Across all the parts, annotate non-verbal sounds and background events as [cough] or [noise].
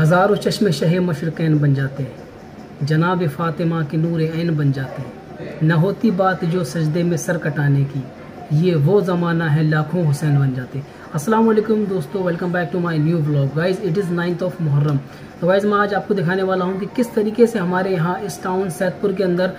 हज़ारों चश्मे शह मशरक़ैन बन जाते हैं। जनाब फ़ातिमा के नूर ऐन बन जाते हैं। न होती बात जो सजदे में सर कटाने की। ये वो ज़माना है, लाखों हुसैन बन जाते अस्सलाम वालेकुम दोस्तों, welcome back to my new vlog. Guys, it is ninth of Muharram. तो गाइस, मैं आज आपको दिखाने वाला हूँ कि किस तरीके से हमारे यहाँ इस टाउन सैदपुर के अंदर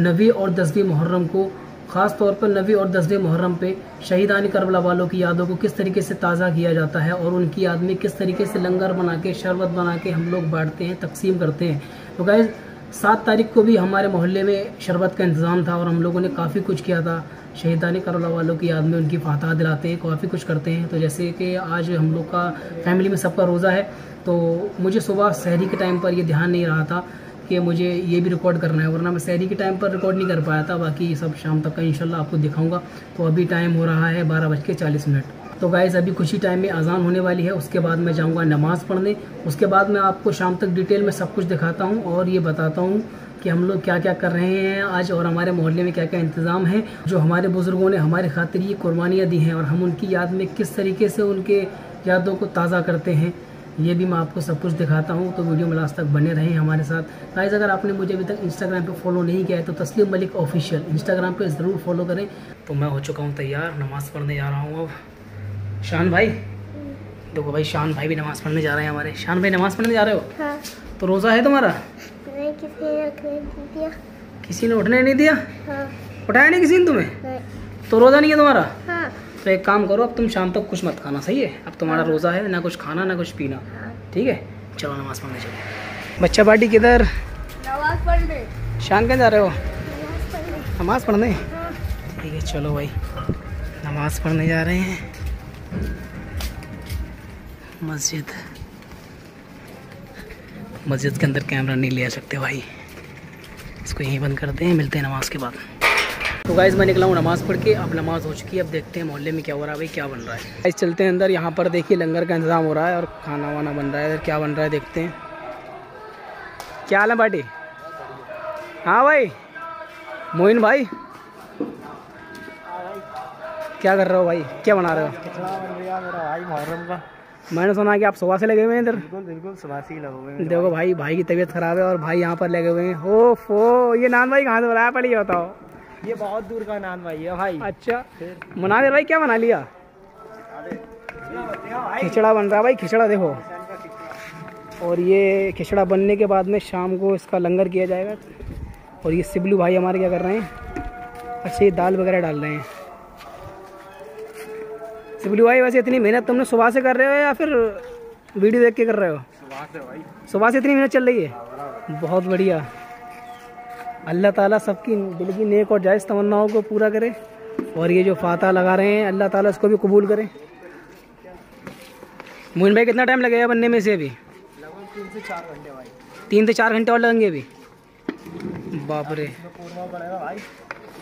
नवी और दसवीं मुहर्रम को ख़ास तौर पर नवी और दसवें मुहर्रम पे शहीदानी करबला वालों की यादों को किस तरीके से ताज़ा किया जाता है और उनकी याद में किस तरीके से लंगर बना के, शरबत बना के हम लोग बांटते हैं, तकसीम करते हैं। तो गाइज़ सात तारीख को भी हमारे मोहल्ले में शरबत का इंतज़ाम था और हम लोगों ने काफ़ी कुछ किया था। शहीदानी करबला वालों की याद में उनकी फातह दिलाते हैं, काफ़ी कुछ करते हैं। तो जैसे कि आज हम लोग का फैमिली में सबका रोज़ा है तो मुझे सुबह शहरी के टाइम पर ये ध्यान नहीं रहा था। कि मुझे ये भी रिकॉर्ड करना है, वरना मैं शहरी के टाइम पर रिकॉर्ड नहीं कर पाया था। बाकी सब शाम तक का इंशाल्लाह आपको दिखाऊँगा। तो अभी टाइम हो रहा है बारह बज के चालीस मिनट। तो गाइज़ अभी कुछ ही टाइम में अजान होने वाली है। उसके बाद मैं जाऊँगा नमाज़ पढ़ने। उसके बाद मैं आपको शाम तक डिटेल में सब कुछ दिखाता हूँ और ये बताता हूँ कि हम लोग क्या क्या कर रहे हैं आज और हमारे मोहल्ले में क्या क्या इंतज़ाम है, जो हमारे बुज़ुर्गों ने हमारे खातिर ये कुर्बानियाँ दी हैं और हम उनकी याद में किस तरीके से उनके यादों को ताज़ा करते हैं। ये भी मैं आपको सब कुछ दिखाता हूँ तो वीडियो में लास्ट तक बने रहें हमारे साथ। गाइज़ अगर आपने मुझे अभी तक इंस्टाग्राम पे फॉलो नहीं किया है तो तस्लीम मलिक ऑफिशियल इंस्टाग्राम पे ज़रूर फॉलो करें। तो मैं हो चुका हूँ तैयार नमाज़ पढ़ने जा रहा हूँ अब। शान भाई? देखो भाई शान भाई भी नमाज़ पढ़ने जा रहे हैं हमारे। शान भाई नमाज़ पढ़ने जा रहे हो? हाँ। तो रोज़ा है तुम्हारा? किसी ने उठने नहीं दिया। हाँ। उठाया नहीं किसी ने तुम्हें? तो रोज़ा नहीं है तुम्हारा? हाँ। तो एक काम करो अब तुम शाम तक कुछ मत खाना सही है? अब तुम्हारा रोज़ा है ना कुछ खाना ना कुछ पीना हाँ ठीक है? चलो नमाज़ पढ़ने चलो। बच्चा पार्टी किधर? नमाज़ पढ़ने। शान कहाँ जा रहे हो? नमाज़ पढ़ने। हाँ। ठीक है चलो भाई। नमाज़ पढ़ने जा रहे हैं। मस्जिद। मस्जिद के अंदर कैमरा नहीं ले सकते भाई। इसको यहीं बंद करते हैं मिलते हैं नमाज़ के बाद। तो गाइज़ मैं निकला हूँ नमाज़ पढ़ के। अब नमाज़ हो चुकी है। अब देखते हैं मोहल्ले में क्या हो रहा है भाई क्या बन रहा है। गाइज़ चलते हैं अंदर। यहाँ पर देखिए लंगर का इंतज़ाम हो रहा है और खाना वाना बन रहा है। इधर क्या बन रहा है देखते हैं। क्या हाल है बाटी हाँ भाई। मोइन भाई। क्या कर रहे हो भाई? क्या बना रहे हो? मैंने सुना कि आप सुबह से लगे हुए हैं इधर। बिल्कुल बिल्कुल सुबासी लगे हुए हैं देखो भाई। भाई की तबीयत खराब है और भाई यहाँ पर लगे हुए हैं। हो फो ये नान भाई कहाँ से बुलाया पड़ी ये बताओ। ये बहुत दूर का नान भाई है भाई। अच्छा मना दे भाई क्या बना लिया? खिचड़ा बन रहा है भाई खिचड़ा देखो। और ये खिचड़ा बनने के बाद में शाम को इसका लंगर किया जाएगा। और ये सिबलू भाई हमारे क्या कर रहे हैं? अच्छा ये दाल वगैरह डाल रहे हैं। सिबलू भाई वैसे इतनी मेहनत तुमने सुबह से कर रहे हो या फिर वीडियो देख के कर रहे हो? सुबह से भाई। सुबह से इतनी मेहनत चल रही है? बहुत बढ़िया। अल्लाह ताला सबकी दिल की नेक और जायज़ तमन्नाओं को पूरा करे और ये जो फाता लगा रहे हैं अल्लाह ताला इसको भी कबूल करे। मोहन भाई कितना टाइम लगेगा बनने में से अभी? तीन से चार घंटे भाई तीन से चार घंटे और लगेंगे अभी? बाप रे।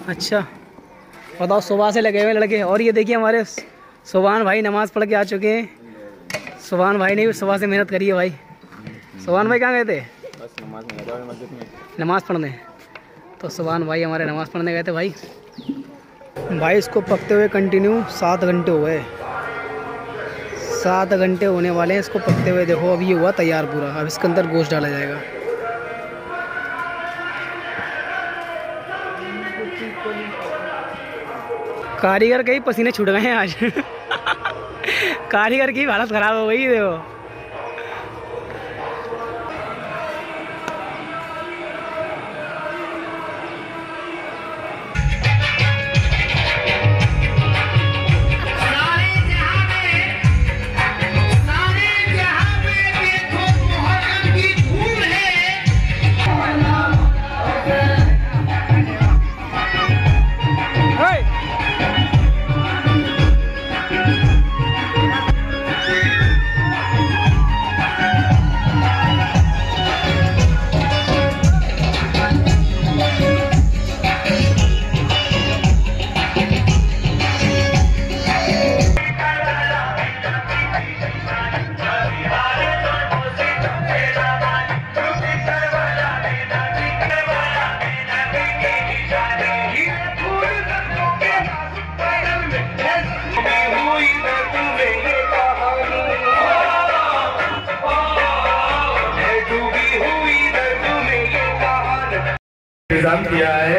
अच्छा। बताओ सुबह से लगे हुए लड़के। और ये देखिए हमारे सुबहान भाई नमाज़ पढ़ के आ चुके हैं। सुबहान भाई ने भी सुबह से मेहनत करी है भाई। सुबहान भाई कहाँ गए थे? नमाज़ पढ़ने। तो सुबहान भाई हमारे नमाज़ पढ़ने गए थे भाई। भाई इसको पकते हुए कंटिन्यू सात घंटे हुए सात घंटे होने वाले हैं इसको पकते हुए। देखो अभी ये हुआ तैयार पूरा। अब इसके अंदर गोश्त डाला जाएगा। कारीगर के ही पसीने छूट गए हैं आज। [laughs] कारीगर की हालत ख़राब हो गई, देखो। इंतज़ाम किया है।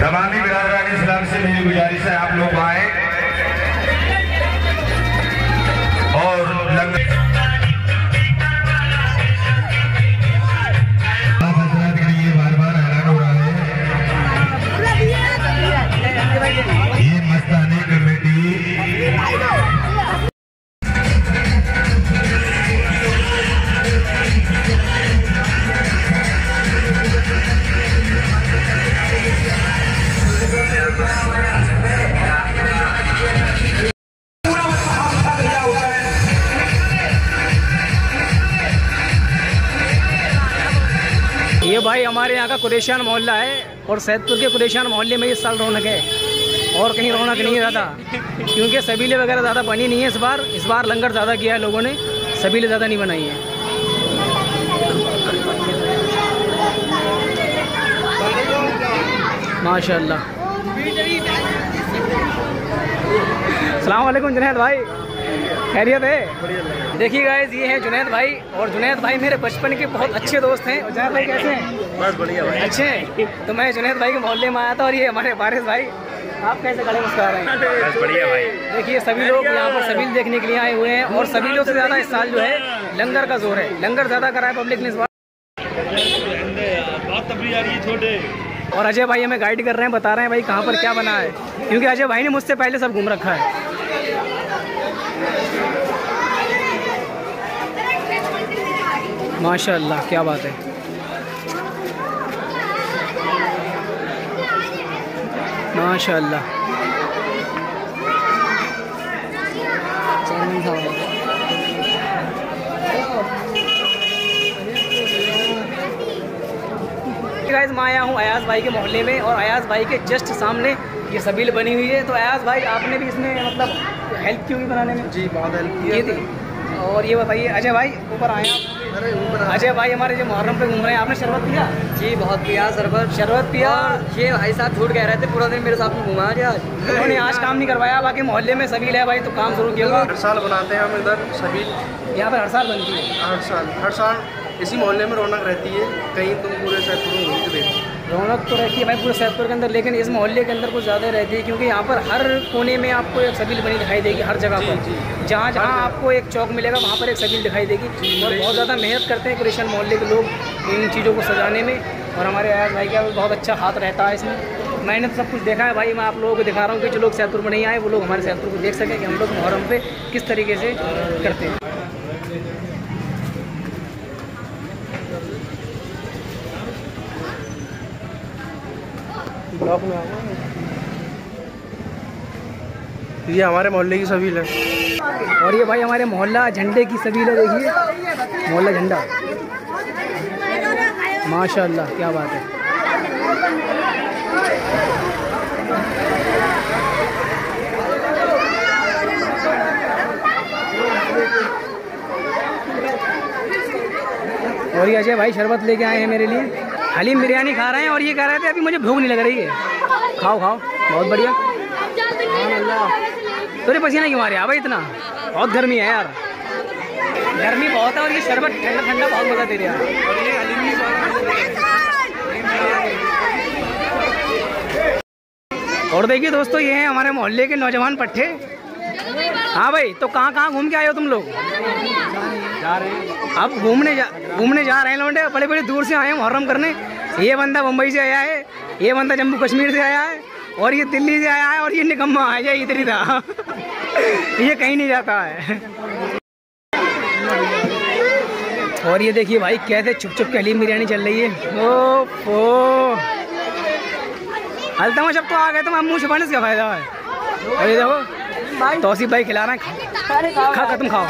तमामी बिरादरान इस्लाम से मेरी गुजारिश है, आप लोग आए। और लंगर ये भाई हमारे यहाँ का कुरेशियान मोहल्ला है और सैदपुर के कुरेशियान मोहल्ले में इस साल रौनक है। और कहीं रौनक नहीं है ज़्यादा क्योंकि सबीले वगैरह ज़्यादा बनी नहीं है इस बार। इस बार लंगर ज़्यादा किया है लोगों ने। सबीले ज़्यादा नहीं बनाई है। माशाल्लाह। सलाम वालेकुम जुनैद भाई। खैरियत है? देखिए गाइज़ ये है जुनैद भाई और जुनेद भाई मेरे बचपन के बहुत अच्छे दोस्त हैं। और जुनैद भाई कैसे हैं? बस बढ़िया भाई। अच्छे हैं? तो मैं जुनैद भाई के मोहल्ले में आया था और ये हमारे बारिश भाई। आप कैसे खड़े मुस्कुरा रहे हैं? बस बढ़िया भाई। देखिए सभी लोग यहाँ पर सभी देखने के लिए आए हुए हैं और सभी लोग से ज़्यादा इस साल जो है लंगर का ज़ोर है। लंगर ज़्यादा करा है पब्लिक ने इस बार। बहुत तबरी आ रही है छोटे। और अजय भाई हमें गाइड कर रहे हैं, बता रहे हैं भाई कहाँ पर क्या बना है। क्योंकि अजय भाई ने मुझसे पहले सब घूम रखा है। माशाल्लाह, क्या बात है। माशाल्लाह। गाइस मैं आया हूँ अयाज भाई के मोहल्ले में और अयाज भाई के जस्ट सामने ये सबील बनी हुई है। तो अयाज भाई आपने भी इसमें मतलब हेल्प की होगी बनाने में? जी बहुत हेल्प ये थी। और ये बताइए अजय भाई ऊपर आए आप। अरे ऊपर अजय भाई हमारे जो मुहर्रम पे घूम रहे हैं आपने शरबत पिया? जी बहुत पिया सरबत शरबत पिया? ये भाई साहब झूठ कह रहे थे पूरा दिन मेरे साथ में घुमा आज। उन्होंने आज काम नहीं करवाया बाकी मोहल्ले में सबील है भाई तो काम शुरू किया हर साल बनाते हैं हम इधर सभी यहाँ पर हर साल बनती है। हर साल हर साल इसी मोहल्ले में रौनक रहती है। कहीं तुम पूरे सैदपुर में घूम के देखो रौनक तो रहती है भाई पूरे सैदपुर के अंदर लेकिन इस मोहल्ले के अंदर कुछ ज़्यादा रहती है क्योंकि यहाँ पर हर कोने में आपको एक सबील बनी दिखाई देगी हर जगह पर। जहाँ जहाँ आपको एक चौक मिलेगा वहाँ पर एक सबील दिखाई देगी। और बहुत ज़्यादा मेहनत करते हैं क्रिश्चन मोहल्ले के लोग इन चीज़ों को सजाने में। और हमारे आयाज भाई का भी बहुत अच्छा हाथ रहता है इसमें। मैंने तो सब कुछ देखा है भाई मैं आप लोगों को दिखा रहा हूँ कि जो लोग सैदपुर में नहीं आए वो लोग हमारे सैदपुर को देख सकें कि हम लोग मुहर्रम पे किस तरीके से करते हैं। ब्लॉक में ये हमारे मोहल्ले की सभी है और ये भाई हमारे मोहल्ला झंडे की सभी है देखिए। मोहल्ला झंडा। माशाल्लाह, क्या बात है। और ये अजय भाई शरबत लेके आए हैं मेरे लिए। हलीम बिरयानी खा रहे हैं और ये कह रहे थे, अभी मुझे भूख नहीं लग रही है। खाओ खाओ। बहुत बढ़िया। तेरे पसीना क्यों आ रहा है भाई इतना। बहुत गर्मी है यार। गर्मी बहुत है और ये शरबत ठंडा ठंडा बहुत मज़ा दे रहा है और देखिए दोस्तों, ये हैं हमारे मोहल्ले के नौजवान पट्टे हाँ भाई तो कहाँ कहाँ घूम के आए हो तुम लोग? जा रहे हैं। अब घूमने जा घूमने जा रहे हैं लौंडे बड़े बड़े दूर से आए हैं मुहर्रम करने। ये बंदा मुंबई से आया है। ये बंदा जम्मू कश्मीर से आया है। और ये दिल्ली से आया है और ये निकम्मा है। ये इधर ही था। [laughs] ये कहीं नहीं जाता है। और ये देखिए भाई कैसे छुप छुप के हलीम बिरयानी चल रही है। ओ ओ हलतमा जब तो आ गए तो मैं मुँह छुपाने से क्या फ़ायदा है? और ये देखो तौसीफ भाई खिला रहे हैं। खा खा खत्म खाओ।